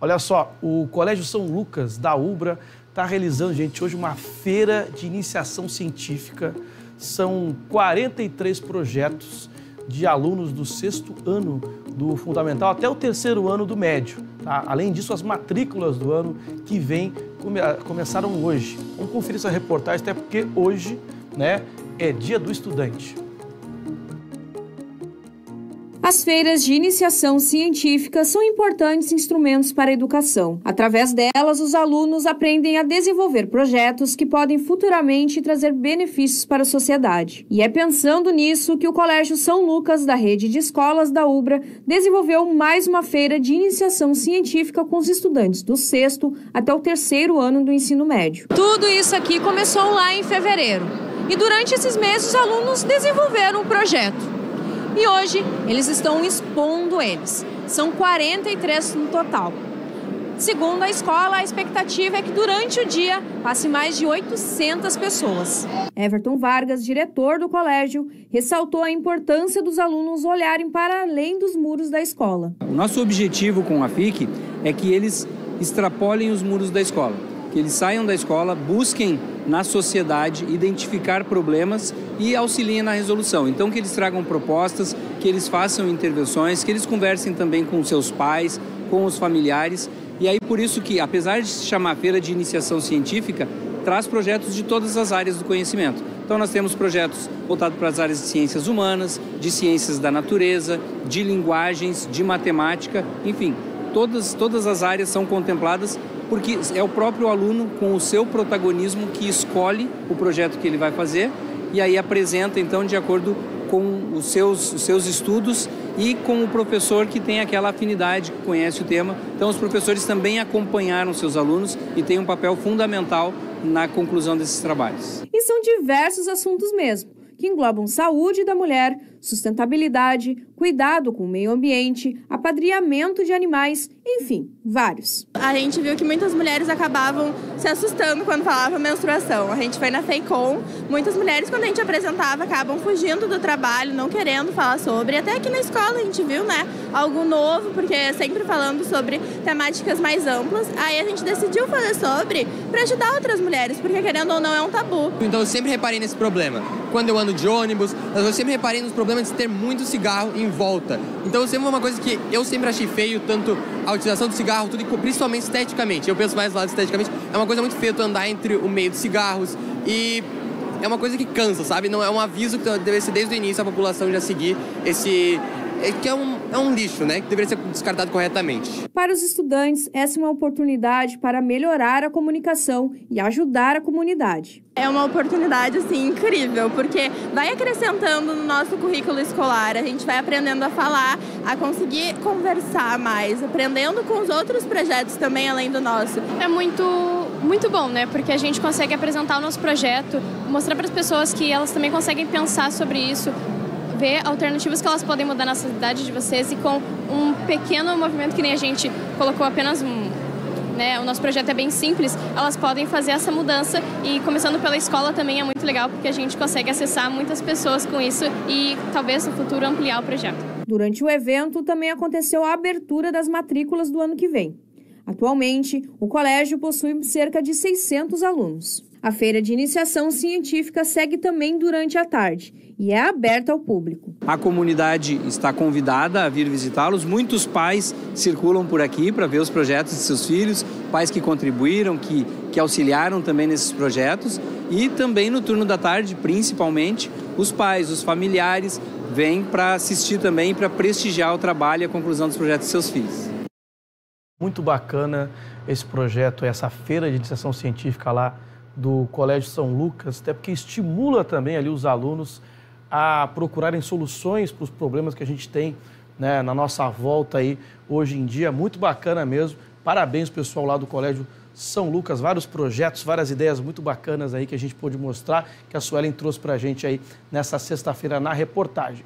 Olha só, o Colégio São Lucas da Ubra está realizando, gente, hoje uma feira de iniciação científica. São 43 projetos de alunos do sexto ano do fundamental até o terceiro ano do médio. Tá? Além disso, as matrículas do ano que vem come começaram hoje. Vamos conferir essa reportagem, até porque hoje né, é dia do estudante. As feiras de iniciação científica são importantes instrumentos para a educação. Através delas, os alunos aprendem a desenvolver projetos que podem futuramente trazer benefícios para a sociedade. E é pensando nisso que o Colégio São Lucas, da rede de escolas da UBRA, desenvolveu mais uma feira de iniciação científica com os estudantes do sexto até o terceiro ano do ensino médio. Tudo isso aqui começou lá em fevereiro. E durante esses meses, os alunos desenvolveram um projeto e hoje eles estão expondo eles. São 43 no total. Segundo a escola, a expectativa é que durante o dia passe mais de 800 pessoas. Everton Vargas, diretor do colégio, ressaltou a importância dos alunos olharem para além dos muros da escola. O nosso objetivo com a FIC é que eles extrapolem os muros da escola, que eles saiam da escola, busquem na sociedade, identificar problemas e auxiliem na resolução. Então, que eles tragam propostas, que eles façam intervenções, que eles conversem também com seus pais, com os familiares. E aí, por isso que, apesar de se chamar Feira de Iniciação Científica, traz projetos de todas as áreas do conhecimento. Então, nós temos projetos voltados para as áreas de ciências humanas, de ciências da natureza, de linguagens, de matemática, enfim, todas, todas as áreas são contempladas porque é o próprio aluno, com o seu protagonismo, que escolhe o projeto que ele vai fazer e aí apresenta, então, de acordo com os seus, os seus estudos e com o professor que tem aquela afinidade, que conhece o tema. Então, os professores também acompanharam seus alunos e têm um papel fundamental na conclusão desses trabalhos. E são diversos assuntos mesmo que englobam saúde da mulher, sustentabilidade, cuidado com o meio ambiente, apadrinhamento de animais, enfim, vários. A gente viu que muitas mulheres acabavam se assustando quando falava menstruação. A gente foi na FEICOM, muitas mulheres quando a gente apresentava acabam fugindo do trabalho, não querendo falar sobre. Até aqui na escola a gente viu, né, algo novo, porque é sempre falando sobre temáticas mais amplas. Aí a gente decidiu fazer sobre para ajudar outras mulheres, porque querendo ou não é um tabu. Então eu sempre reparei nesse problema. Quando eu ando de ônibus, eu sempre reparei nos problemas de ter muito cigarro em volta. Então sempre uma coisa que eu sempre achei feio, tanto a utilização do cigarro, tudo, principalmente esteticamente. Eu penso mais do lado esteticamente. É uma coisa muito feia tu andar entre o meio dos cigarros e é uma coisa que cansa, sabe? Não é um aviso que deve ser desde o início a população já seguir esse é que é um, é um lixo, né? Que deveria ser descartado corretamente. Para os estudantes, essa é uma oportunidade para melhorar a comunicação e ajudar a comunidade. É uma oportunidade, assim, incrível, porque vai acrescentando no nosso currículo escolar, a gente vai aprendendo a falar, a conseguir conversar mais, aprendendo com os outros projetos também, além do nosso. É muito, muito bom, né? Porque a gente consegue apresentar o nosso projeto, mostrar para as pessoas que elas também conseguem pensar sobre isso, ver alternativas que elas podem mudar na sociedade de vocês e com um pequeno movimento que nem a gente colocou apenas um, né, o nosso projeto é bem simples, elas podem fazer essa mudança e começando pela escola também é muito legal porque a gente consegue acessar muitas pessoas com isso e talvez no futuro ampliar o projeto. Durante o evento também aconteceu a abertura das matrículas do ano que vem. Atualmente, o colégio possui cerca de 600 alunos. A feira de iniciação científica segue também durante a tarde e é aberta ao público. A comunidade está convidada a vir visitá-los. Muitos pais circulam por aqui para ver os projetos de seus filhos, pais que contribuíram, que, que auxiliaram também nesses projetos. E também no turno da tarde, principalmente, os pais, os familiares vêm para assistir também, para prestigiar o trabalho e a conclusão dos projetos de seus filhos. Muito bacana esse projeto, essa feira de iniciação científica lá do Colégio São Lucas, até porque estimula também ali os alunos a procurarem soluções para os problemas que a gente tem né, na nossa volta aí hoje em dia. Muito bacana mesmo. Parabéns, pessoal lá do Colégio São Lucas. Vários projetos, várias ideias muito bacanas aí que a gente pôde mostrar, que a Suelen trouxe para a gente aí nessa sexta-feira na reportagem.